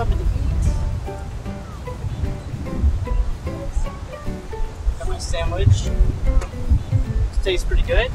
something to eat. Got my sandwich. Tastes pretty good.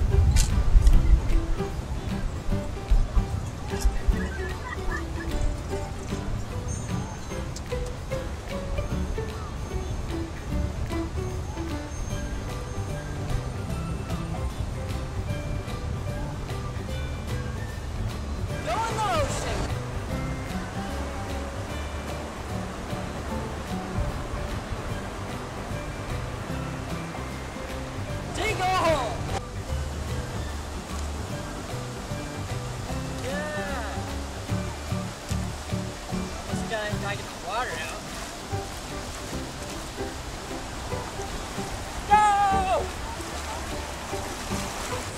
Water out.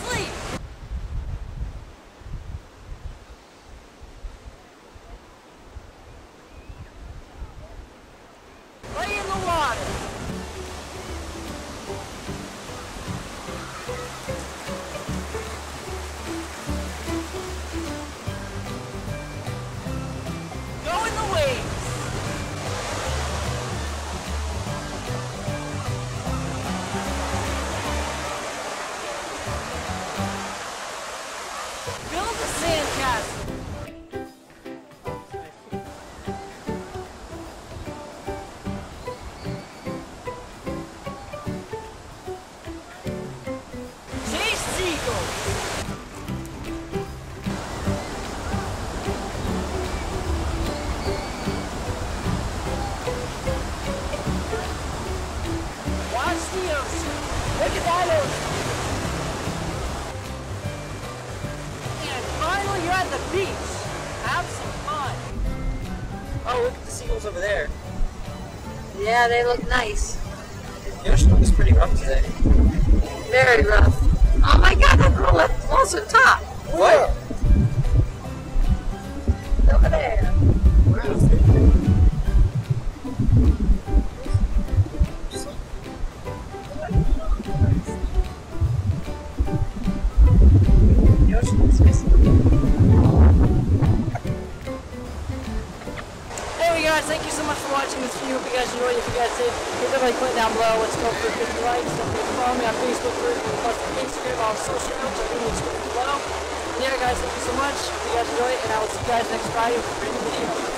Sleep. Lay in the water. Look at that ocean. And finally, you're at the beach. Have some fun. Oh, look at the seagulls over there. Yeah, they look nice. The ocean looks pretty rough today. Very rough. Oh my god, that girl left also top. What? Over there. Nice. Anyway, guys, thank you much for watching this video. If you guys enjoyed it, if you guys did, hit that like button down below. Let's go for 50 likes. Don't forget to follow me on Facebook, plus Instagram, all social accounts are in the description below. And yeah, guys, thank you so much. If you guys enjoyed it, and I will see you guys next Friday with a new video.